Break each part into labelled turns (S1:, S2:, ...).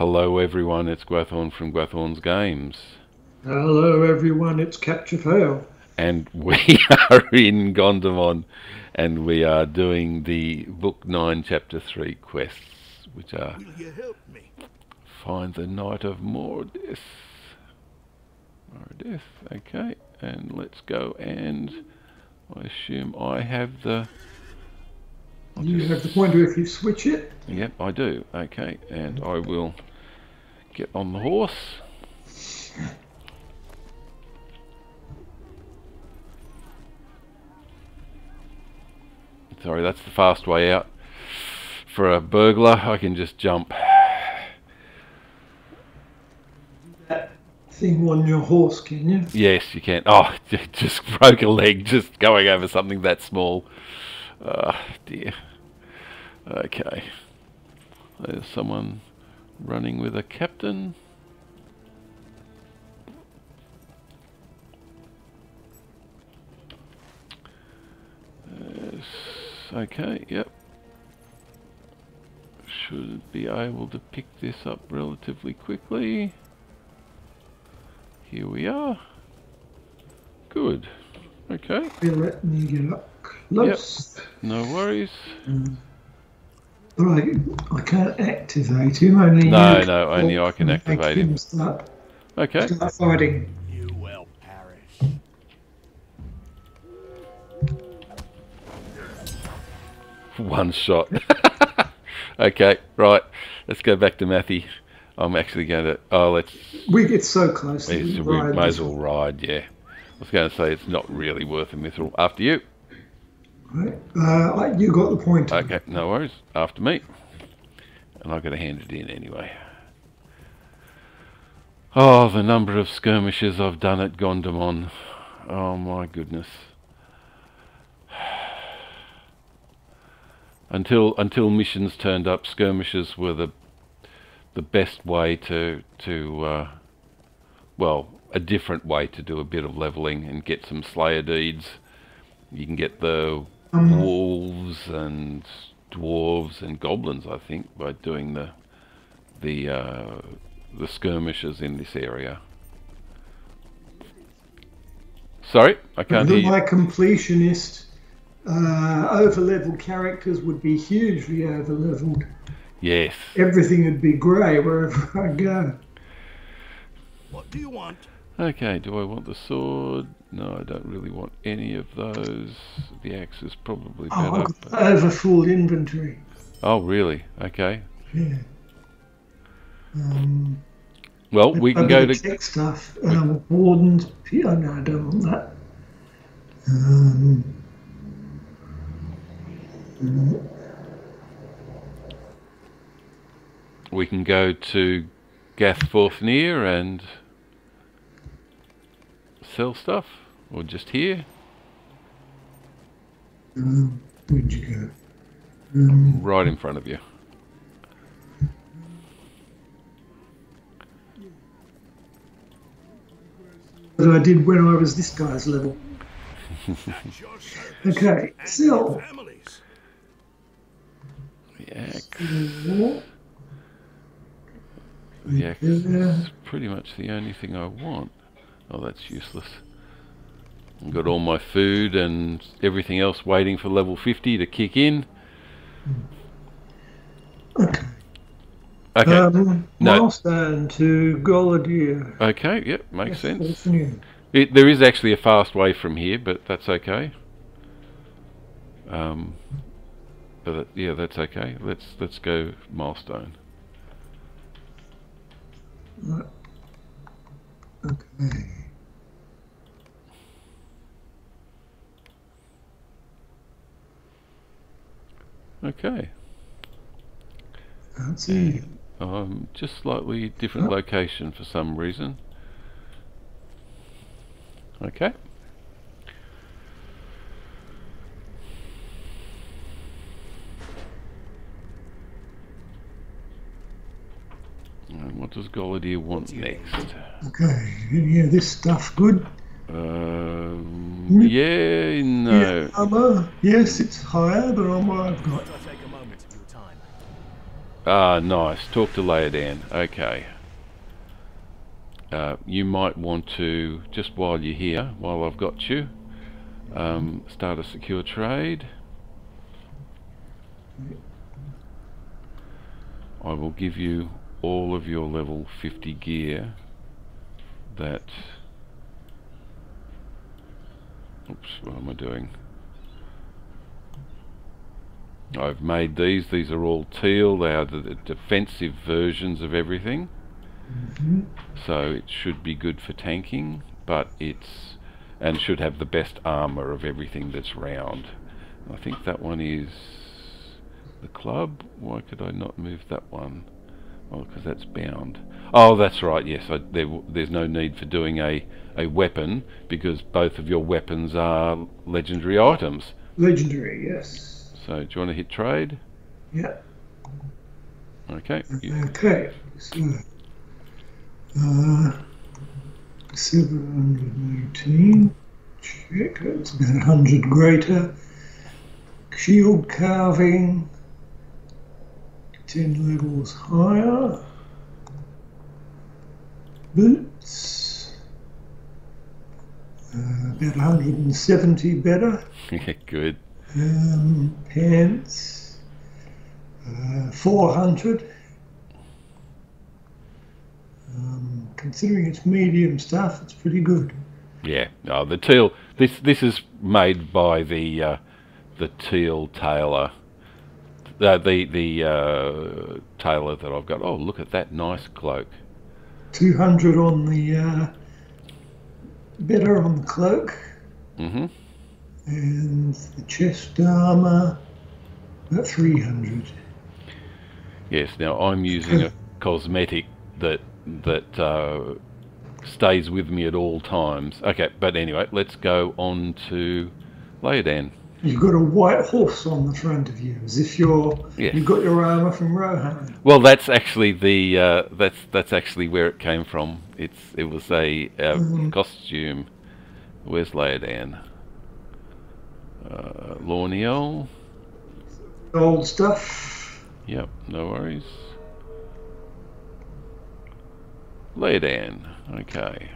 S1: Hello everyone, it's Gwathorn from Gwathorn's Games.
S2: Hello everyone, it's Captcha Fail.
S1: And we are in Gondamon and we are doing the Book 9 Chapter 3 quests, which are
S3: Will you help me?
S1: Find the Knight of Mordis. Mordis, okay, and let's go and I assume I have the... I'll
S2: You
S1: just-
S2: have the pointer if you switch it.
S1: Yep, I do. Okay, and I will get on the horse. Sorry, that's the fast way out. For a burglar, I can just jump.
S2: That thing on your horse, can you?
S1: Yes, you can. Oh, just broke a leg just going over something that small. Oh, dear. Okay. There's someone running with a captain. Yes, okay, yep. Should be able to pick this up relatively quickly. Here we are. Good. Okay,
S2: letting you get up close.
S1: no worries.
S2: But I, I can't activate him, only
S1: No,
S2: you
S1: no, only I can activate him.
S2: Start,
S1: Okay.
S2: start fighting.
S3: You will perish.
S1: One shot. okay, right. Let's go back to Matthew. I'm actually going to. Oh, let's.
S2: We get so close. that
S1: it's-
S2: we
S1: we
S2: ride
S1: may as well ride, yeah. I was going to say it's not really worth a mithril. After you.
S2: Right. Uh, you got the point.
S1: Okay, no worries. After me. And I've got to hand it in anyway. Oh, the number of skirmishes I've done at Gondamon. Oh my goodness. Until until missions turned up, skirmishes were the the best way to to uh, well a different way to do a bit of leveling and get some Slayer deeds. You can get the
S2: Um,
S1: wolves and dwarves and goblins, I think, by doing the the uh, the skirmishes in this area. Sorry, I can't hear you.
S2: my completionist uh, over-leveled characters would be hugely over-leveled.
S1: Yes.
S2: Everything would be grey wherever I go.
S3: What do you want?
S1: Okay, do I want the sword? No, I don't really want any of those. The axe is probably
S2: Oh,
S1: better.
S2: I've
S1: but-
S2: over full inventory.
S1: Oh, really? Okay.
S2: Yeah. Um,
S1: Well, we can go to.
S2: tech stuff. Um, Warden's. Oh, no, I don't want that. Um,
S1: We can go to Gath Forthnír and sell stuff, or just here.
S2: um, where'd you go? Um,
S1: right in front of you.
S2: as I did when I was this guy's level.
S3: At your service.
S2: Okay, so.
S1: The the axe is pretty much the only thing I want. Oh, that's useless. I've got all my food and everything else waiting for level 50 to kick in.
S2: okay.
S1: Okay,
S2: Um,
S1: No.
S2: milestone to Golodir.
S1: okay, yep, makes sense.
S2: That's new.
S1: It, there is actually a fast way from here, but that's okay. Um, but that, yeah, that's okay. Let's let's go milestone.
S2: Okay.
S1: Okay.
S2: Can't see.
S1: Um, just slightly different
S2: Huh?
S1: location for some reason. Okay. And what does Golodir want next?
S2: Okay. Yeah, this stuff good.
S1: Um? Yeah, no.
S2: Yeah, armor. Yes, it's higher than on what I've got.
S3: I'll take a moment of your time.
S1: Ah, nice. Talk to Laodan. Okay. Uh, you might want to, just while you're here, while I've got you, um, start a secure trade. I will give you all of your level 50 gear that... Oops, what am I doing? I've made these. These are all teal. They are the, the defensive versions of everything. Mm-hmm. So it should be good for tanking, but it's and should have the best armor of everything that's round. I think that one is the club. Why could I not move that one? Oh, because that's bound. Oh, that's right. Yes, I, there, there's no need for doing a a weapon because both of your weapons are legendary items.
S2: Legendary, yes.
S1: So do you want to hit trade?
S2: Yeah.
S1: Okay.
S2: Okay. So, uh, 718. Check. That's about 100 greater. Shield carving. 10 levels higher. Boots. Uh, about 170 better.
S1: Good.
S2: Um, pants, uh, 400. Um, considering it's medium stuff, it's pretty good.
S1: Yeah. Oh, the teal. This this is made by the uh, the teal tailor. Uh, the the uh, tailor that I've got. Oh, look at that nice cloak.
S2: 200 on the, uh, better on the cloak,
S1: hmm
S2: and the chest armor, about 300.
S1: Yes. Now I'm using a cosmetic that that uh, stays with me at all times. Okay. But anyway, let's go on to Laodan.
S2: You've got a white horse on the front of you, as if you're,
S1: Yes.
S2: you've got your armor from Rohan.
S1: Well, that's actually the uh, that's that's actually where it came from. It's it was a uh,
S2: Mhm.
S1: costume. Where's Laodan? Uh, Lorniel.
S2: Old stuff.
S1: Yep, no worries. Laodan. Okay.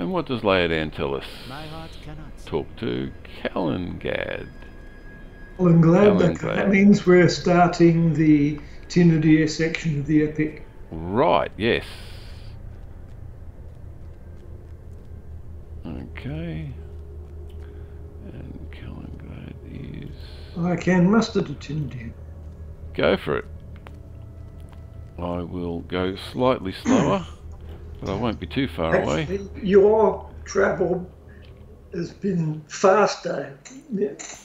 S1: And what does Laodan tell us?
S4: My heart cannot say.
S1: Talk to Calenglad.
S2: Well, I'm glad that, that means we're starting the Tinnudir section of the epic.
S1: Right, yes. Okay. And Calenglad is...
S2: I can muster to Tinnudir.
S1: Go for it. I will go slightly slower, but I won't be too far away.
S2: Your travel has been faster,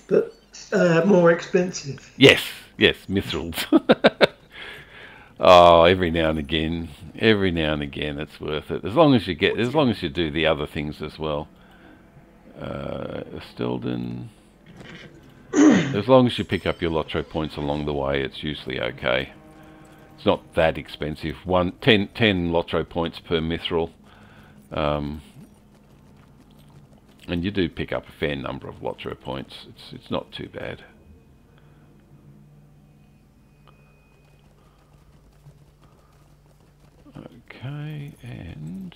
S2: but uh, more expensive.
S1: Yes, yes, mithrils. oh, every now and again, every now and again, it's worth it. As long as you get, as long as you do the other things as well. Uh, Esteldín. As long as you pick up your LOTRO points along the way, it's usually okay. It's not that expensive. One, ten, ten LOTRO points per mithril. Um, and you do pick up a fair number of LOTRO points. It's it's not too bad. Okay, and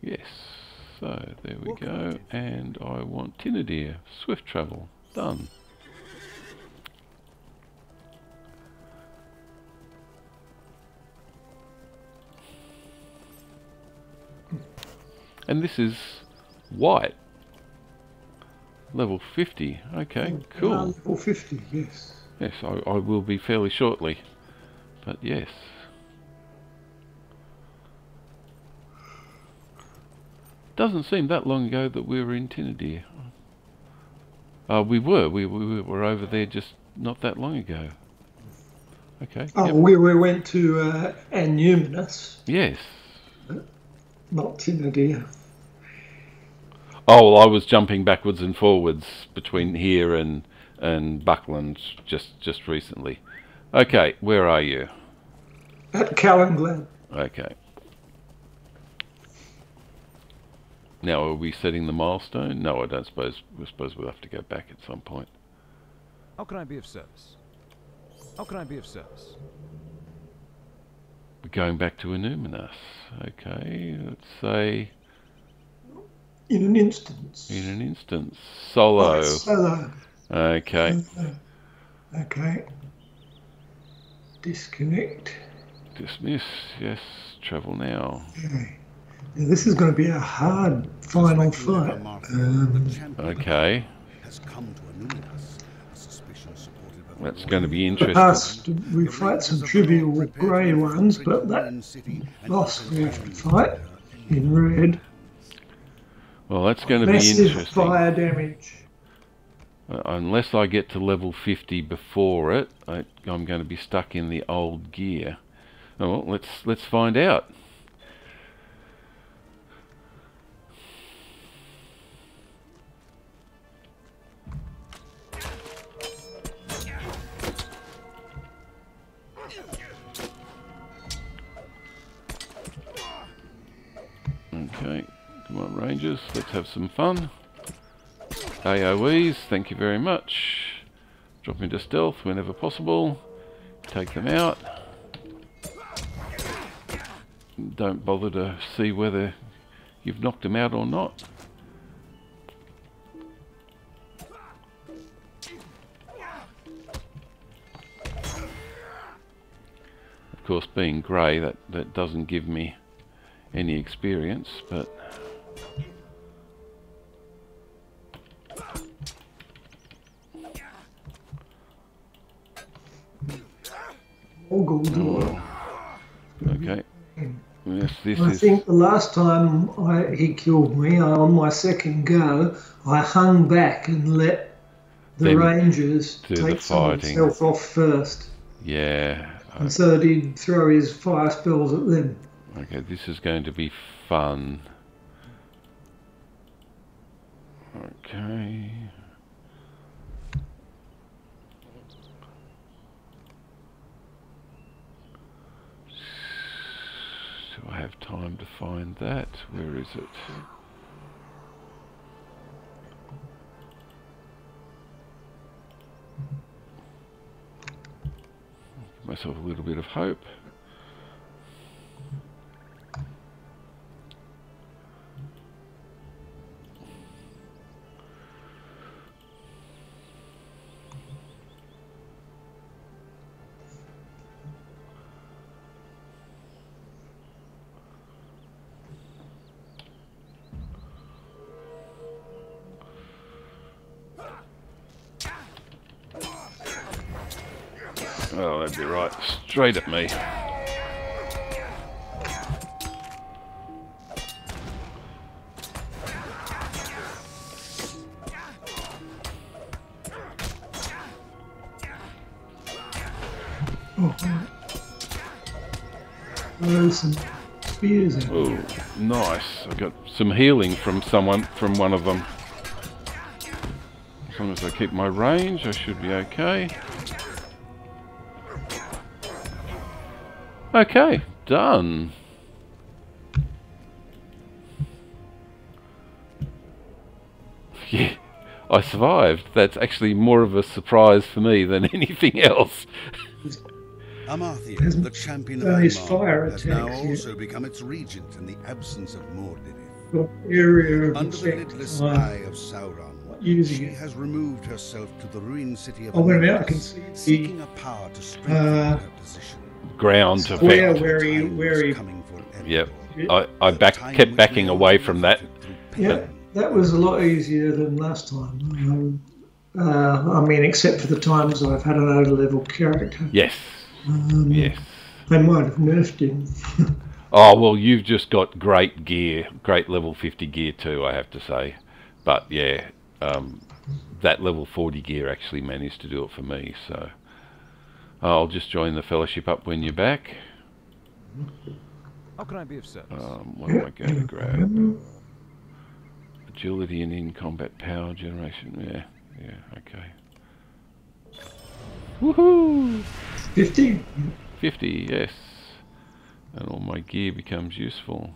S1: yes, so there we go. And I want Tinnudir, swift travel, done. And this is white. Level 50. Okay, cool.
S2: Uh, Level 50, yes.
S1: Yes, I, I will be fairly shortly. But yes. Doesn't seem that long ago that we were in Tinnudir. Uh, we were. We, we were over there just not that long ago. Okay.
S2: Oh,
S1: yep.
S2: we, we went to uh, Annúminas,
S1: Yes.
S2: Not Tinnudir.
S1: Oh, well, I was jumping backwards and forwards between here and and Buckland just just recently. Okay, where are you?
S2: At Calenglad.
S1: Okay. Now, are we setting the milestone? No, I don't suppose. I suppose we'll have to go back at some point.
S4: How can I be of service? How can I be of service?
S1: We're going back to Illuminus. Okay, let's say
S2: In an instance.
S1: in an instance. Solo.
S2: Oh, solo.
S1: Okay.
S2: Okay. Disconnect.
S1: Dismiss. Yes. Travel now.
S2: Okay. Now, this is going to be a hard final
S3: Despite
S2: fight. Um,
S3: the champion of
S1: Okay.
S3: has come to Illuminus. A suspicion supported by the
S1: That's going to be
S2: the
S1: interesting.
S2: past, we fight some trivial grey ones, but that boss we have to fight in red.
S1: Well, that's going to be
S2: Massive
S1: interesting.
S2: fire damage.
S1: Uh, unless I get to level 50 before it, I, I'm going to be stuck in the old gear. Oh, well, let's let's find out. Fun. AoEs, thank you very much. Drop into stealth whenever possible. Take them out. Don't bother to see whether you've knocked them out or not. Of course, being grey, that, that doesn't give me any experience, but Oh,
S2: Ogledor. Oh.
S1: okay. Yes, this
S2: I
S1: is
S2: think the last time I, he killed me, I, on my second go, I hung back and let the
S1: Them
S2: Rangers take some of
S1: fighting.
S2: himself off first.
S1: yeah.
S2: And so he'd throw his fire spells at them.
S1: Okay, this is going to be fun. Okay. I have time to find that? Where is it? Give myself a little bit of hope. Oh, that'd be right. Straight at me.
S2: Throw some spears in.
S1: Oh, nice. I got some healing from someone, from one of them. As long as I keep my range, I should be okay. Okay, done. Yeah, I survived. That's actually more of a surprise for me than anything else.
S3: Amarthiel,
S2: Hasn't
S3: the champion of
S2: done his fire
S3: has now
S2: attacks yet.
S3: also become its regent in the absence of
S2: Mordirith. Area of
S3: Under the
S2: effect.
S3: lidless
S2: Uh,
S3: eye of Sauron,
S2: using
S3: she
S2: it.
S3: has removed herself to the ruined city of
S2: Oh, wait a minute, I can see
S3: seeking a power to strengthen
S2: uh,
S3: her position.
S1: Ground
S2: Square
S1: effect.
S2: where he,
S3: Time
S2: where
S3: was coming for Erebor.
S1: Yep.
S2: Yeah.
S1: I, I back, kept backing away from that.
S2: yeah, that was a lot easier than last time. Um, uh, I mean, except for the times I've had an over level character.
S1: Yes.
S2: Um,
S1: Yes.
S2: They might have nerfed him.
S1: Oh well, you've just got great gear, great level 50 gear too, I have to say. But yeah, um, that level 40 gear actually managed to do it for me. So I'll just join the fellowship up when you're back.
S4: How can I be of service?
S1: Um, what am I going to grab? Agility and in combat power generation. Yeah, yeah, okay. Woohoo!
S2: 50?
S1: 50, yes. And all my gear becomes useful.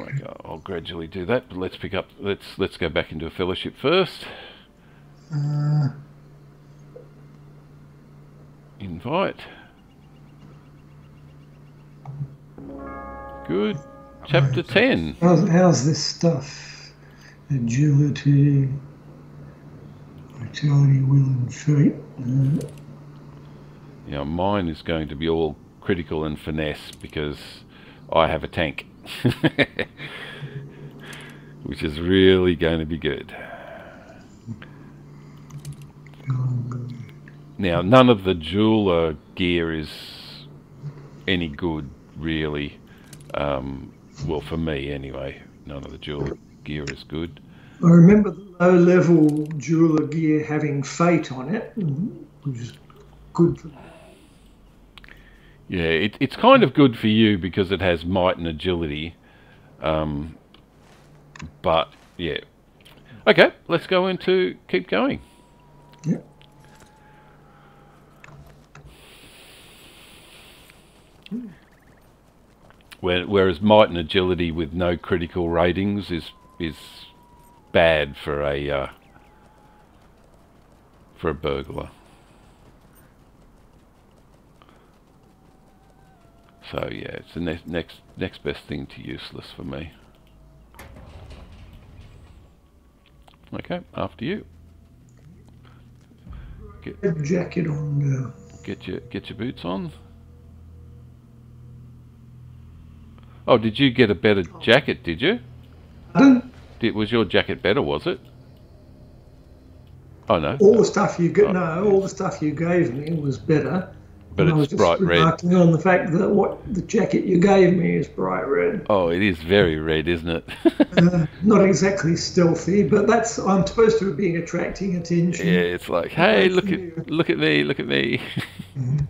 S1: my God, I'll gradually do that. But let's pick up. Let's let's go back into a fellowship first.
S2: Uh,
S1: Invite. Good. Chapter ten.
S2: how's, how's this stuff? Agility, vitality, will, and fate. Uh,
S1: Now mine is going to be all critical and finesse because I have a tank, which is really going to be good. Now, none of the jeweler gear is any good, really. Um, well, for me anyway, none of the jeweler gear is good.
S2: I remember the low level jeweler gear having fate on it, which is good for
S1: Yeah, it, it's kind of good for you because it has might and agility. Um, but, yeah. Okay, let's go into keep going.
S2: Yeah.
S1: Where, whereas might and agility with no critical ratings is is bad for a uh, for a burglar. So yeah, it's the next next next best thing to useless for me. Okay, after you.
S2: a jacket on now.
S1: Get your get your boots on. Oh, did you get a better jacket? Did you?
S2: Pardon?
S1: Did, was your jacket better? Was it? Oh no,
S2: All the stuff you
S1: Oh,
S2: got, no, all the stuff you gave me was better.
S1: but
S2: And I was
S1: it's bright red.
S2: on the fact that what the jacket you gave me is bright red.
S1: Oh, it is very red, isn't it?
S2: Uh, not exactly stealthy, but that's I'm supposed to be attracting attention.
S1: yeah, it's like, hey, look at look at me, look at me.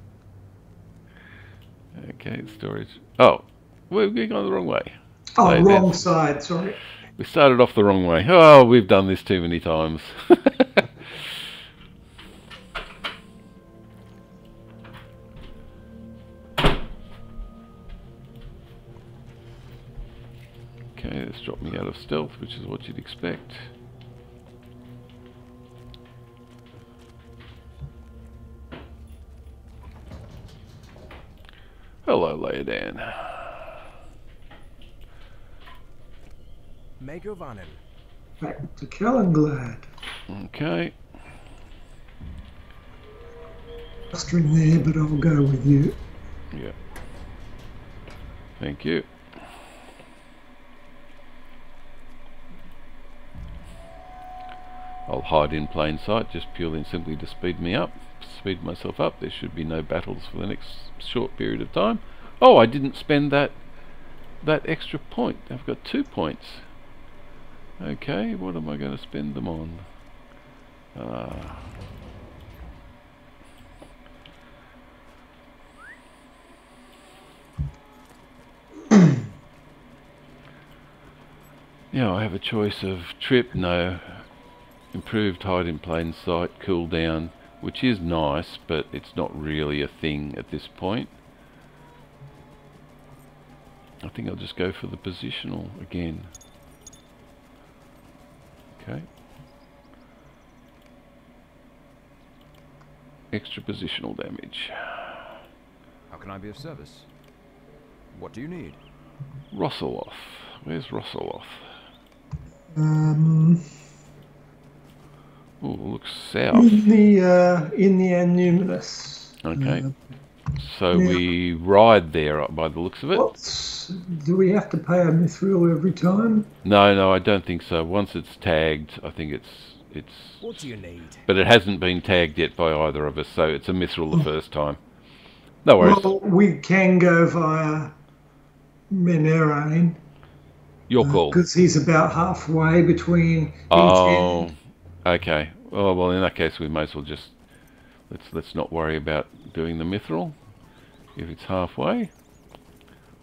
S1: okay, storage. Oh, we're going the wrong way.
S2: Oh, wrong side. Sorry.
S1: We started off the wrong way. Oh, we've done this too many times. okay, this dropped me out of stealth, which is what you'd expect. Hello, Leodan.
S4: Mako Vanen.
S2: Back to Calenglad.
S1: Okay.
S2: Clustering there, but I'll go with you.
S1: Yeah. Thank you. I'll hide in plain sight just purely and simply to speed me up, speed myself up. There should be no battles for the next short period of time. Oh, I didn't spend that that extra point. I've got two points. Okay, what am I going to spend them on? Uh, Yeah, I have a choice of trip, no, improved hide in plain sight, cool down, which is nice, but it's not really a thing at this point. I think I'll just go for the positional again. Okay. Extra positional damage.
S4: How can I be of service? What do you need?
S1: Rosseloff. Where's Rosseloff?
S2: Um,
S1: Oh, looks south.
S2: in the uh, in the Annúminas.
S1: Okay.
S2: Uh,
S1: So
S2: Yeah.
S1: we ride there uh, by the looks of it.
S2: what's do we have to pay a mithril every time?
S1: No, no, I don't think so. Once it's tagged, I think it's it's.
S4: What do you need?
S1: But it hasn't been tagged yet by either of us, so it's a mithril the hmm. first time. No worries.
S2: Well, we can go via Menerain eh?
S1: Your call.
S2: Uh, because he's about halfway between.
S1: Oh, okay. Oh well, in that case, we may as well just Let's, let's not worry about doing the mithril. If it's halfway,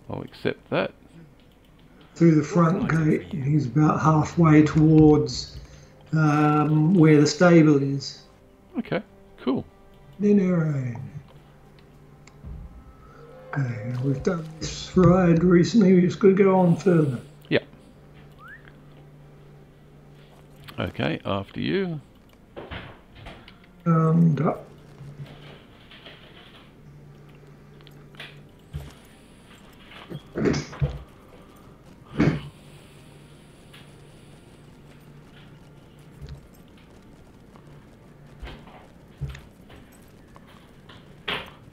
S1: I'll accept that.
S2: Through the front gate, he's about halfway towards um, where the stable is.
S1: Okay, cool.
S2: Ninarain. Okay, we've done this ride recently, We just going to go on further.
S1: Yeah. Okay, after you.
S2: And up.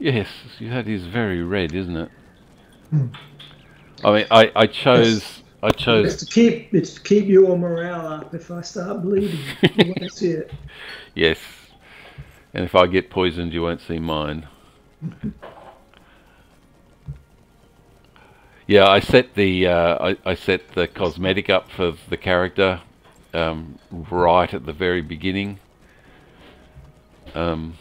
S1: Yes, that is very red, isn't it? I mean, I, I chose I chose.
S2: It's to keep it's to keep your morale up. If I start bleeding, you won't see it.
S1: yes, and if I get poisoned, you won't see mine. yeah, I set the uh, I, I set the cosmetic up for the character um, right at the very beginning. Um,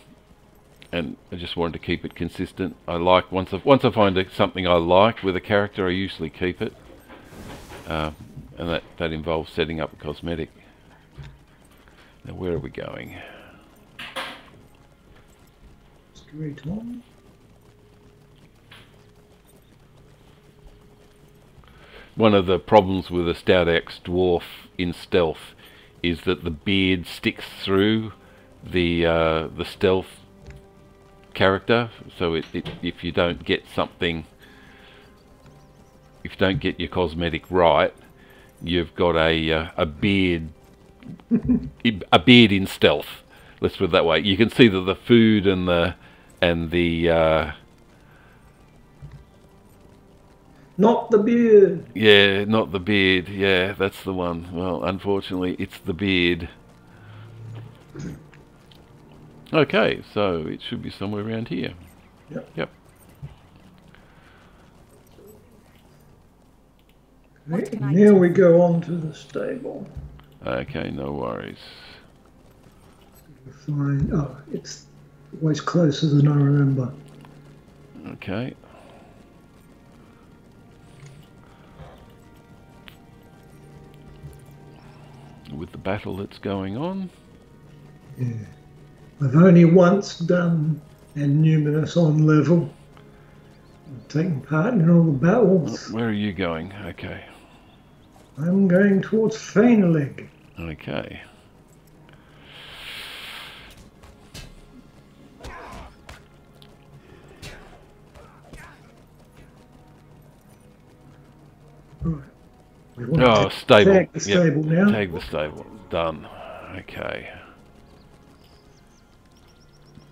S1: and I just wanted to keep it consistent. I like once I once I find something I like with a character, I usually keep it, uh, and that that involves setting up a cosmetic. Now, where are we going?
S2: Straight on.
S1: One of the problems with a Stout Axe Dwarf in stealth is that the beard sticks through the uh, the stealth character. So it, it, if you don't get something, if you don't get your cosmetic right, you've got a uh, a beard a beard in stealth. Let's put it that way. You can see that the food and the and the uh,
S2: Not the beard.
S1: Yeah, not the beard. Yeah, that's the one. Well, unfortunately, it's the beard. Okay, so it should be somewhere around here.
S2: Yep.
S1: Yep.
S5: What
S2: now we go on to the stable.
S1: Okay, no worries.
S2: Fine. Oh, it's always closer than I remember.
S1: Okay. With the battle that's going on.
S2: Yeah. I've only once done Annúminas on level. I've taken part in all the battles.
S1: Where are you going? Okay.
S2: I'm going towards Fainalig.
S1: Okay.
S2: Right.
S1: Oh, stable.
S2: Tag the
S1: Yep.
S2: stable now.
S1: Tag the stable. Done. Okay.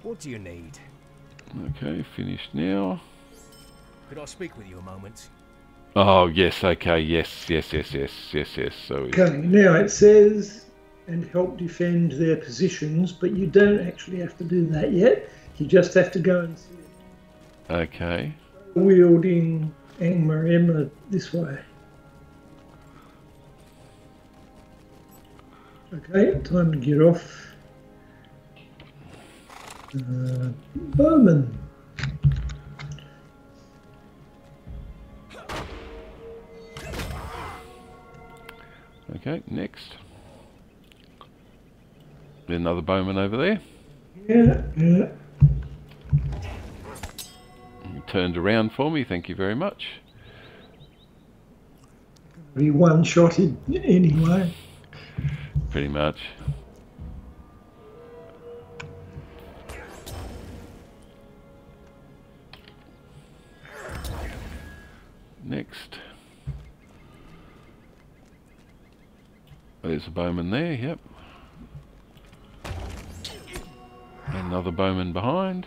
S6: What do you need?
S1: Okay, finished now.
S6: Could I speak with you a moment?
S1: Oh, yes, okay, yes, yes, yes, yes, yes, yes. So, it-
S2: Okay, now it says and help defend their positions, but you don't actually have to do that yet. You just have to go and see
S1: okay.
S2: wielding Angmar Emma this way. Okay, time to get off. Uh, Bowman.
S1: Okay, next. Another bowman over there.
S2: Yeah, yeah.
S1: He turned around for me, thank you very much.
S2: He one shotted anyway.
S1: Pretty much. Next. There's a bowman there, yep. Another bowman behind.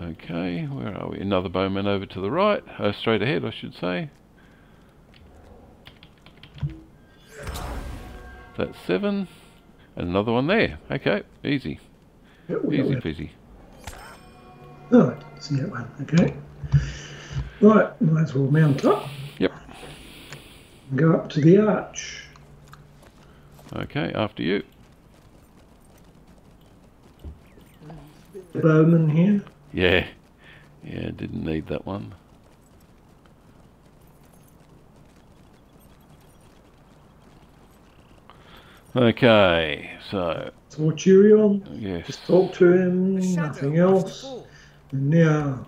S1: Okay, where are we? Another bowman over to the right, uh, straight ahead I should say. That's seven. And another one there. Okay, easy. Easy peasy.
S2: Oh, I didn't see that one. Okay. Right, might as well mount up
S1: Yep.
S2: and go up to the arch.
S1: Okay, after you.
S2: Bowman here.
S1: Yeah. Yeah, didn't need that one. Okay, so,
S2: Torturion.
S1: yes.
S2: Just talk to him, nothing
S6: must
S2: else. Now,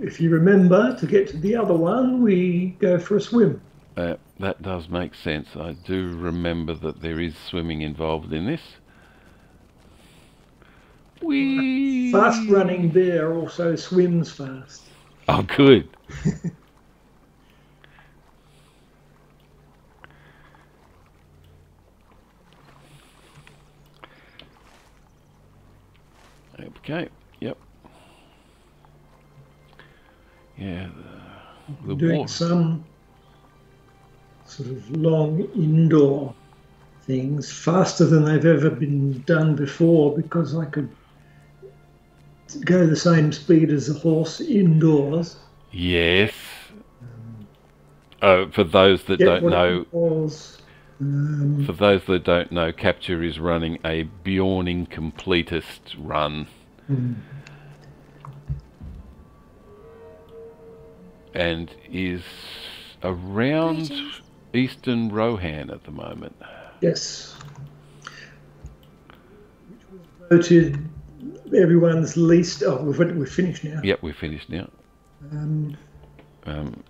S2: if you remember, to get to the other one, we go for a swim.
S1: Uh, that does make sense. I do remember that there is swimming involved in this. Whee!
S2: Fast running bear also swims fast.
S1: Oh, good. okay. Yep. Yeah. The, the
S2: doing some sort of long indoor things faster than they've ever been done before because I could go the same speed as a horse indoors.
S1: Yes. Oh, for those that don't know.
S2: Um,
S1: for those that don't know, Captcha is running a Beorning completist run.
S2: mm,
S1: and is around Eastern Rohan at the moment.
S2: yes. Which was voted everyone's least. Oh, we've, we've finished now.
S1: Yep, we're finished now.
S2: Um,
S1: Um,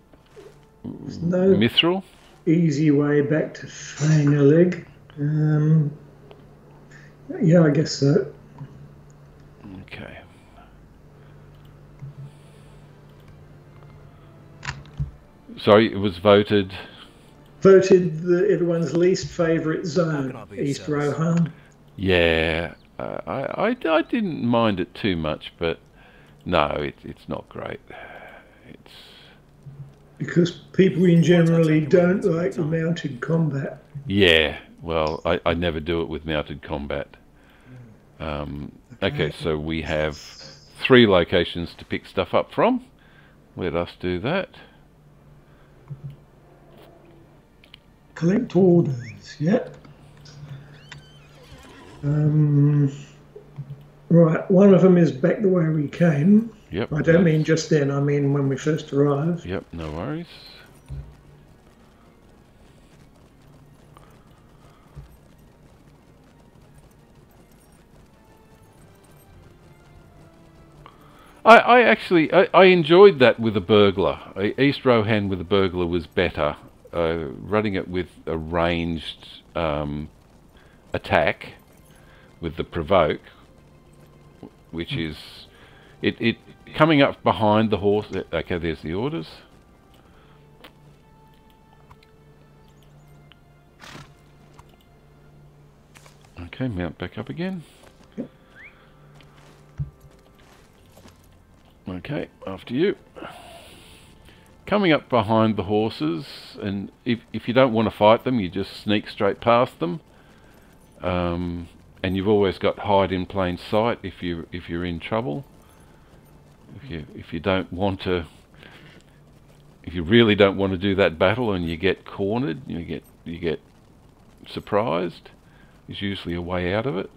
S2: no
S1: Mithril?
S2: easy way back to Fainalig. Um, yeah, I guess so.
S1: Okay. Sorry, it was voted.
S2: Voted the, everyone's least favourite zone,
S6: can I be of
S2: East
S6: service?
S2: Rohan.
S1: Yeah, uh, I, I, I didn't mind it too much, but no, it, it's not great. It's
S2: Because people in generally don't like the mounted combat.
S1: yeah. Well, I, I never do it with mounted combat. Um, okay, so we have three locations to pick stuff up from. Let us do that.
S2: Collect orders, yeah. Um, right, one of them is back the way we came.
S1: Yep.
S2: I don't mean just then, I mean when we first arrived.
S1: Yep, no worries. I, I actually I, I enjoyed that with a burglar. East Rohan with a burglar was better. Uh, running it with a ranged um, attack with the provoke, which is it, it coming up behind the horse. Okay, there's the orders. Okay, mount back up again. Okay, after you. Coming up behind the horses, and if, if you don't want to fight them, you just sneak straight past them. Um, and you've always got hide in plain sight if you if you're in trouble. If you if you don't want to, if you really don't want to do that battle and you get cornered, you get you get surprised. There's usually a way out of it.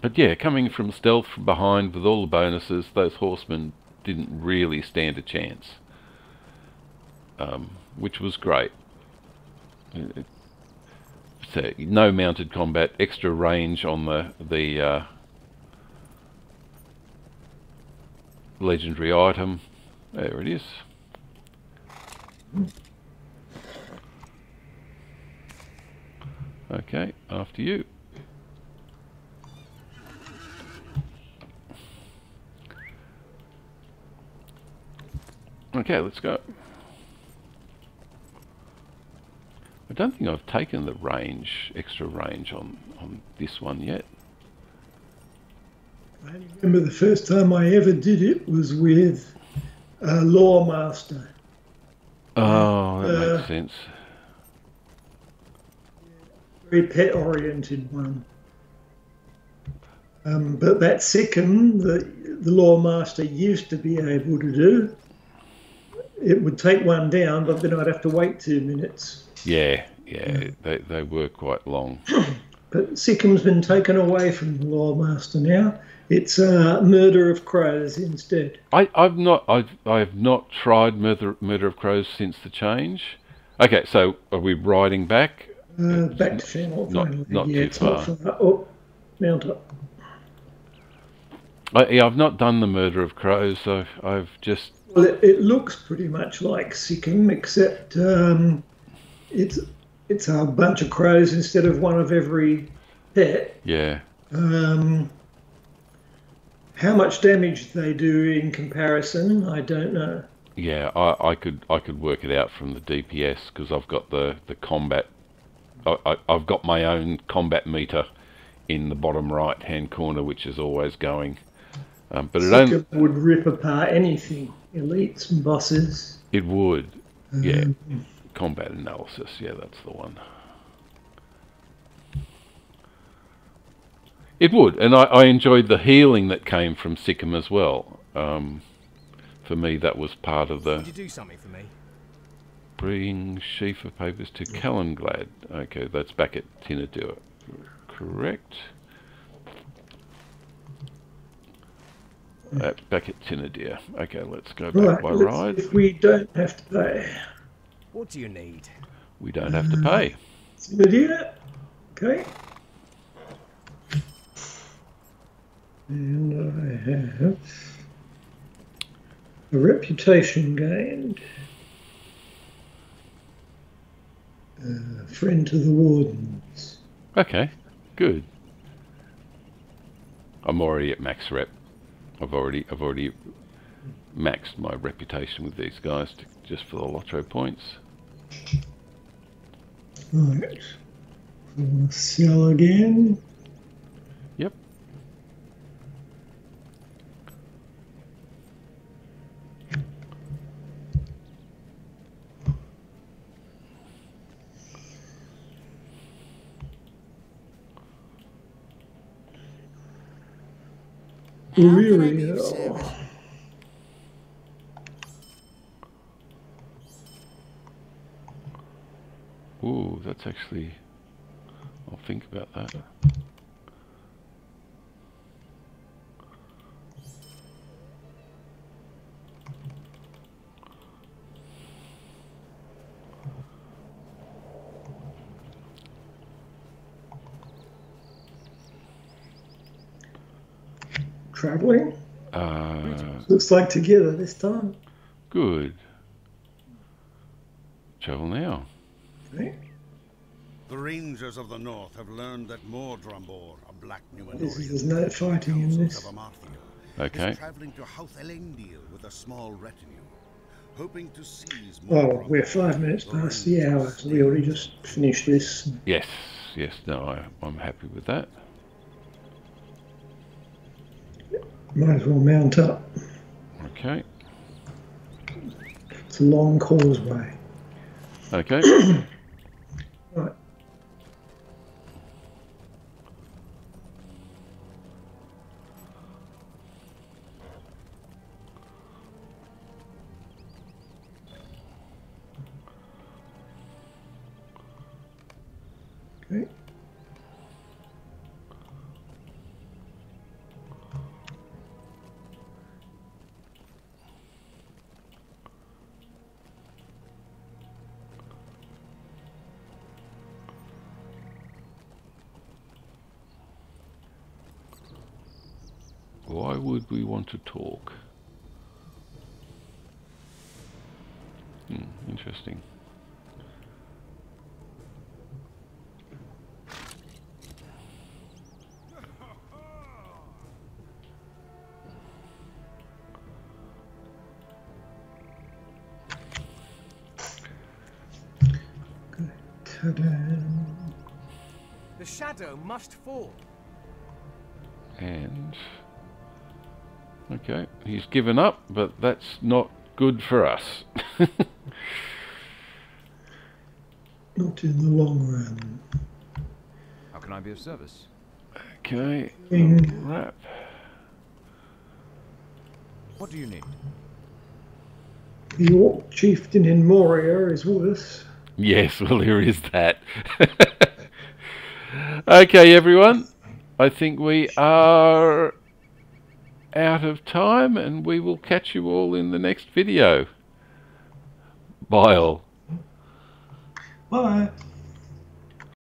S1: But yeah, coming from stealth from behind with all the bonuses, those horsemen didn't really stand a chance, um, which was great. So no mounted combat, extra range on the the uh, legendary item. There it is. Okay, after you. Okay, let's go. I don't think I've taken the range, extra range on, on this one yet.
S2: I only remember the first time I ever did it was with a Lore-master.
S1: Oh, that
S2: Uh,
S1: makes sense.
S2: very pet oriented one. Um, but that Sic 'em, the, the Lore-master used to be able to do, it would take one down, but then I'd have to wait two minutes.
S1: Yeah, yeah, they, they were quite long.
S2: But Sic 'em's been taken away from the Lore-master now. It's uh, Murder of Crows instead.
S1: I, I've not I've I've not tried Murder Murder of Crows since the change. Okay, so are we riding back?
S2: Uh, back to Channel.
S1: not-
S2: finally.
S1: not
S2: yeah,
S1: too far.
S2: far. Oh, mount up.
S1: I, yeah, I've not done the Murder of Crows. So I've just
S2: Well, it, it looks pretty much like Sic 'em, except um, it's it's a bunch of crows instead of one of every pet.
S1: Yeah.
S2: Um, how much damage they do in comparison, I don't know.
S1: Yeah, I, I could I could work it out from the DPS because I've got the the combat. I, I, I've got my own combat meter in the bottom right hand corner, which is always going. Um, but it only
S2: would rip apart anything, elites and bosses.
S1: it would. Yeah,
S2: Um,
S1: combat analysis. Yeah, that's the one. It would, and I, I enjoyed the healing that came from Sic 'em as well. Um, for me, that was part of the
S6: Would you do something for me?
S1: Bring sheaf of papers to Calenglad. Okay, that's back at Tinnudir. Correct. Uh, back at Tinnudir. Okay, let's go back
S2: right,
S1: by ride.
S2: if we don't have to pay.
S6: What do you need?
S1: We don't have to pay.
S2: Lydia, okay. And I have a reputation gained. Uh, friend to the wardens.
S1: Okay, good. I'm already at max rep. I've already I've already maxed my reputation with these guys to, just for the LOTRO points.
S2: Right. We'll sell again.
S1: Yep.
S2: Uriel.
S1: Actually. I'll think about that.
S2: Traveling.
S1: Uh,
S2: Looks like together this time.
S1: good. Travel now.
S2: Okay.
S3: The Rangers of the North have learned that more Mordrambor, a black
S2: This is-
S3: Numenorian,
S2: There's no fighting in this.
S1: Okay.
S3: is traveling to Houth Elendil with a small retinue, hoping to seize
S2: Oh,
S3: Mordrambor,
S2: we're five minutes past the hour, so we already just finished this.
S1: Yes, yes. No, I, I'm happy with that.
S2: Might as well mount up.
S1: Okay.
S2: It's a long causeway.
S1: Okay. Want to talk? Hmm, interesting.
S6: The shadow must fall.
S1: And okay, he's given up, but that's not good for us.
S2: Not in the long run.
S4: How can I be of service?
S1: okay,
S2: Mm.
S1: wrap.
S4: What do you need?
S2: The Orc chieftain in Moria is worse.
S1: Yes, well, there is that. okay, everyone. I think we are out of time, and we will catch you all in the next video. Bye all.
S2: Bye.